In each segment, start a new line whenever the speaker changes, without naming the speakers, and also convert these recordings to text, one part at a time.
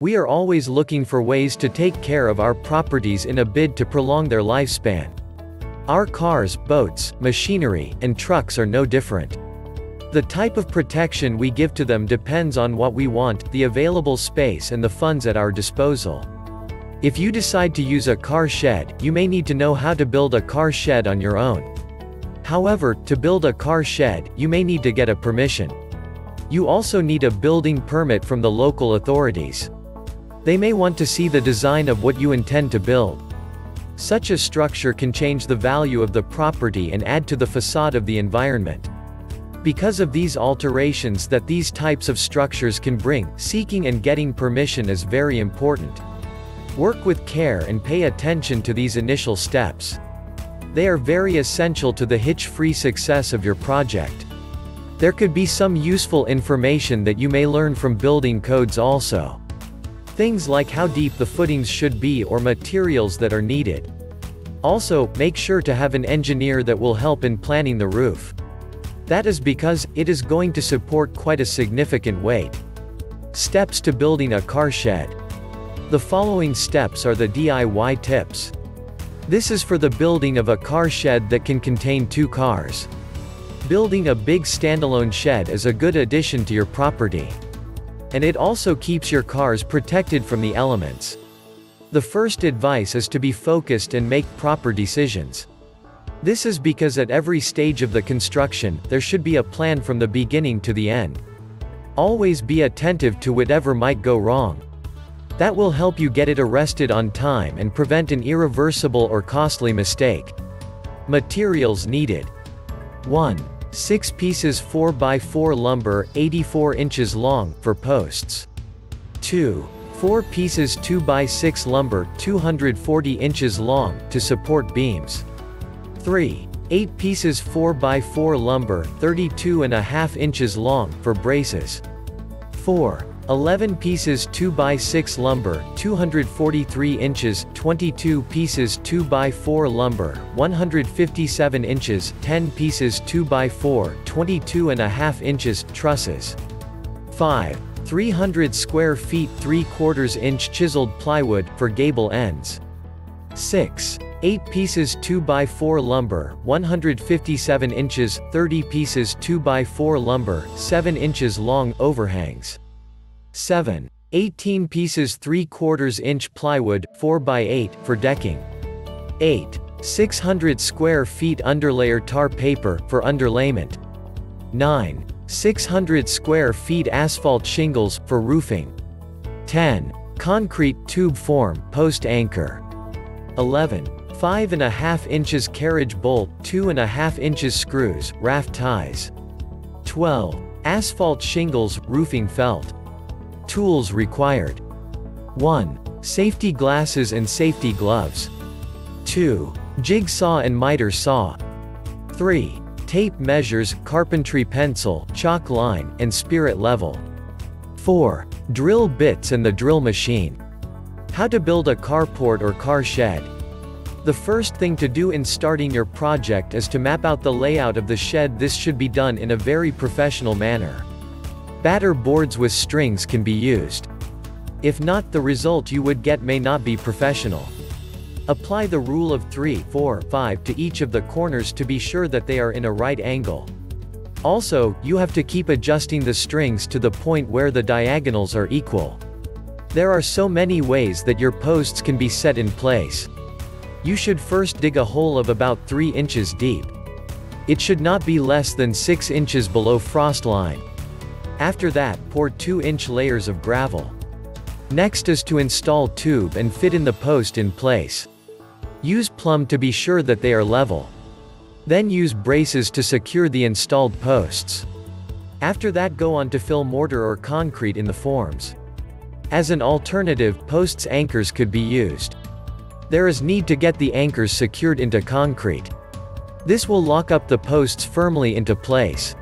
We are always looking for ways to take care of our properties in a bid to prolong their lifespan. Our cars, boats, machinery, and trucks are no different. The type of protection we give to them depends on what we want, the available space and the funds at our disposal. If you decide to use a car shed, you may need to know how to build a car shed on your own. However, to build a car shed, you may need to get a permission. You also need a building permit from the local authorities. They may want to see the design of what you intend to build. Such a structure can change the value of the property and add to the facade of the environment. Because of these alterations that these types of structures can bring, seeking and getting permission is very important. Work with care and pay attention to these initial steps. They are very essential to the hitch-free success of your project. There could be some useful information that you may learn from building codes also. Things like how deep the footings should be or materials that are needed. Also, make sure to have an engineer that will help in planning the roof. That is because, it is going to support quite a significant weight. Steps to building a car shed. The following steps are the DIY tips. This is for the building of a car shed that can contain two cars. Building a big standalone shed is a good addition to your property. And it also keeps your cars protected from the elements. The first advice is to be focused and make proper decisions. This is because at every stage of the construction, there should be a plan from the beginning to the end. Always be attentive to whatever might go wrong. That will help you get it arrested on time and prevent an irreversible or costly mistake. Materials needed. 1. 6 pieces 4x4 lumber, 84 inches long, for posts. 2. 4 pieces 2x6 lumber, 240 inches long, to support beams. 3. 8 pieces 4x4 lumber, 32 and a half inches long, for braces. 4. 11 pieces 2x6 lumber, 243 inches, 22 pieces 2x4 lumber, 157 inches, 10 pieces 2x4, 22 and a half inches, trusses. 5. 300 square feet 3 quarters inch chiseled plywood, for gable ends. 6. 8 pieces 2x4 lumber, 157 inches, 30 pieces 2x4 lumber, 7 inches long, overhangs. 7. 18 pieces 3 quarters inch plywood, 4x8, for decking. 8. 600 square feet underlayer tar paper, for underlayment. 9. 600 square feet asphalt shingles, for roofing. 10. Concrete tube form, post anchor. 11. 5.5 inches carriage bolt, 2.5 inches screws, raft ties. 12. Asphalt shingles, roofing felt. Tools required. 1. Safety glasses and safety gloves. 2. Jigsaw and miter saw. 3. Tape measures, carpentry pencil, chalk line, and spirit level. 4. Drill bits and the drill machine. How to build a carport or car shed. The first thing to do in starting your project is to map out the layout of the shed this should be done in a very professional manner. Batter boards with strings can be used. If not, the result you would get may not be professional. Apply the rule of 3, 4, 5 to each of the corners to be sure that they are in a right angle. Also, you have to keep adjusting the strings to the point where the diagonals are equal. There are so many ways that your posts can be set in place. You should first dig a hole of about 3 inches deep. It should not be less than 6 inches below frost line. After that, pour 2-inch layers of gravel. Next is to install tube and fit in the post in place. Use plumb to be sure that they are level. Then use braces to secure the installed posts. After that go on to fill mortar or concrete in the forms. As an alternative, posts anchors could be used. There is need to get the anchors secured into concrete. This will lock up the posts firmly into place.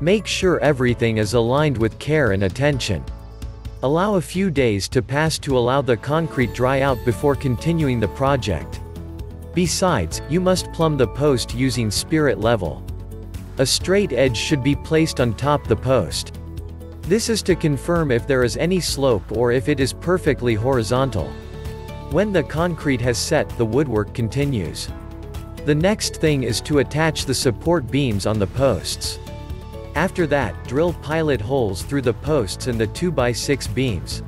Make sure everything is aligned with care and attention. Allow a few days to pass to allow the concrete dry out before continuing the project. Besides, you must plumb the post using spirit level. A straight edge should be placed on top the post. This is to confirm if there is any slope or if it is perfectly horizontal. When the concrete has set, the woodwork continues. The next thing is to attach the support beams on the posts. After that, drill pilot holes through the posts and the 2x6 beams.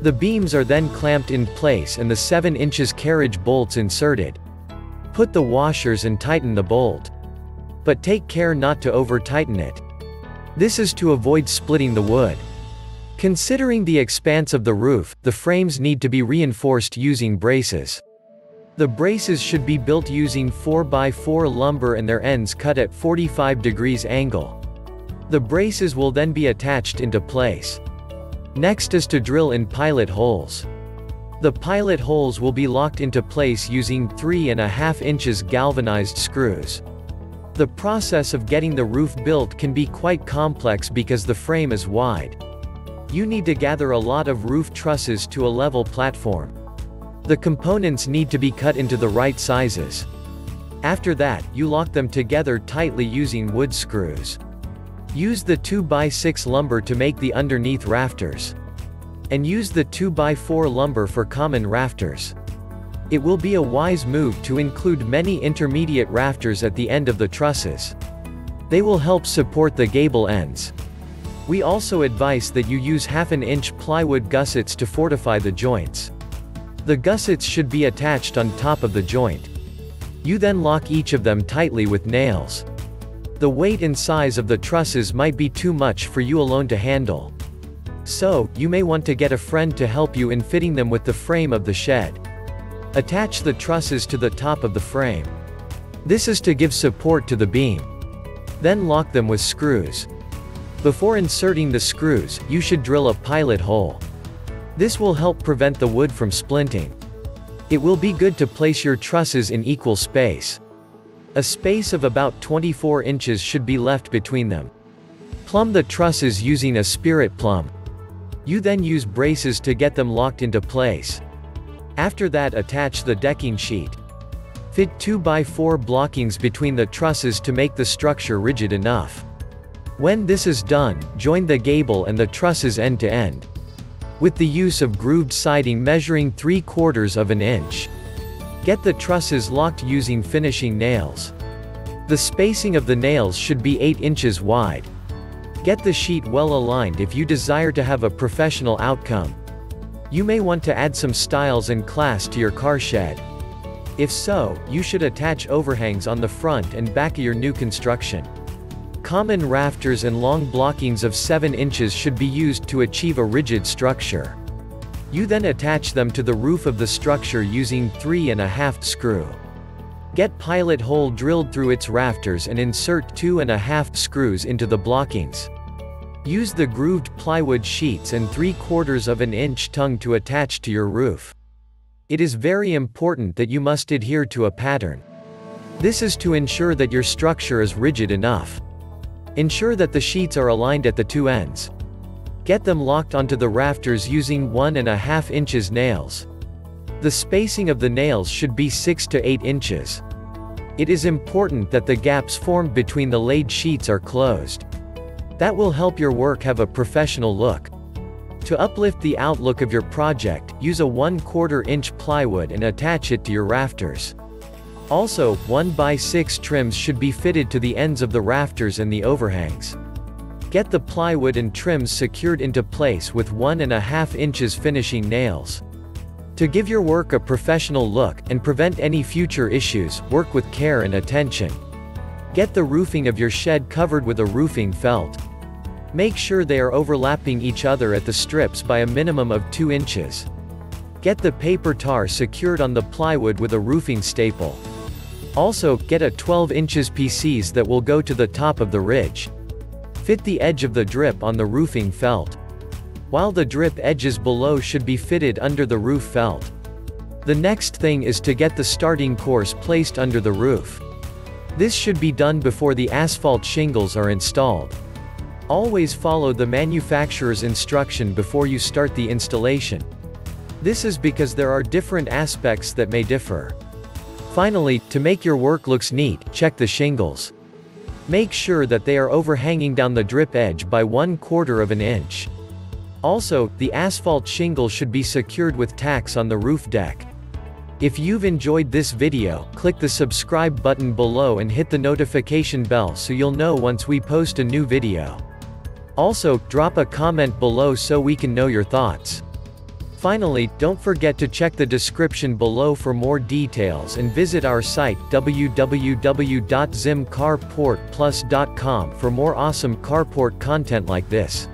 The beams are then clamped in place and the 7 inches carriage bolts inserted. Put the washers and tighten the bolt. But take care not to over-tighten it. This is to avoid splitting the wood. Considering the expanse of the roof, the frames need to be reinforced using braces. The braces should be built using 4x4 lumber and their ends cut at 45 degrees angle. The braces will then be attached into place. Next is to drill in pilot holes. The pilot holes will be locked into place using 3.5 inches galvanized screws. The process of getting the roof built can be quite complex because the frame is wide. You need to gather a lot of roof trusses to a level platform. The components need to be cut into the right sizes. After that, you lock them together tightly using wood screws. Use the 2x6 lumber to make the underneath rafters. And use the 2x4 lumber for common rafters. It will be a wise move to include many intermediate rafters at the end of the trusses. They will help support the gable ends. We also advise that you use half an inch plywood gussets to fortify the joints. The gussets should be attached on top of the joint. You then lock each of them tightly with nails. The weight and size of the trusses might be too much for you alone to handle. So, you may want to get a friend to help you in fitting them with the frame of the shed. Attach the trusses to the top of the frame. This is to give support to the beam. Then lock them with screws. Before inserting the screws, you should drill a pilot hole. This will help prevent the wood from splinting. It will be good to place your trusses in equal space. A space of about 24 inches should be left between them. Plumb the trusses using a spirit plumb. You then use braces to get them locked into place. After that attach the decking sheet. Fit 2x4 blockings between the trusses to make the structure rigid enough. When this is done, join the gable and the trusses end to end with the use of grooved siding measuring 3 quarters of an inch. Get the trusses locked using finishing nails. The spacing of the nails should be 8 inches wide. Get the sheet well aligned if you desire to have a professional outcome. You may want to add some styles and class to your car shed. If so, you should attach overhangs on the front and back of your new construction. Common rafters and long blockings of 7 inches should be used to achieve a rigid structure. You then attach them to the roof of the structure using 3 and a half screw. Get pilot hole drilled through its rafters and insert 2 and a half screws into the blockings. Use the grooved plywood sheets and 3 quarters of an inch tongue to attach to your roof. It is very important that you must adhere to a pattern. This is to ensure that your structure is rigid enough. Ensure that the sheets are aligned at the two ends. Get them locked onto the rafters using one and a half inches nails. The spacing of the nails should be 6 to 8 inches. It is important that the gaps formed between the laid sheets are closed. That will help your work have a professional look. To uplift the outlook of your project, use a 1 quarter inch plywood and attach it to your rafters. Also, 1x6 trims should be fitted to the ends of the rafters and the overhangs. Get the plywood and trims secured into place with 1.5 inches finishing nails. To give your work a professional look, and prevent any future issues, work with care and attention. Get the roofing of your shed covered with a roofing felt. Make sure they are overlapping each other at the strips by a minimum of 2 inches. Get the paper tar secured on the plywood with a roofing staple. Also, get a 12 inches PCs that will go to the top of the ridge. Fit the edge of the drip on the roofing felt. While the drip edges below should be fitted under the roof felt. The next thing is to get the starting course placed under the roof. This should be done before the asphalt shingles are installed. Always follow the manufacturer's instruction before you start the installation. This is because there are different aspects that may differ. Finally, to make your work looks neat, check the shingles. Make sure that they are overhanging down the drip edge by one quarter of an inch. Also, the asphalt shingle should be secured with tacks on the roof deck. If you've enjoyed this video, click the subscribe button below and hit the notification bell so you'll know once we post a new video. Also, drop a comment below so we can know your thoughts. Finally, don't forget to check the description below for more details and visit our site www.zimcarportplus.com for more awesome carport content like this.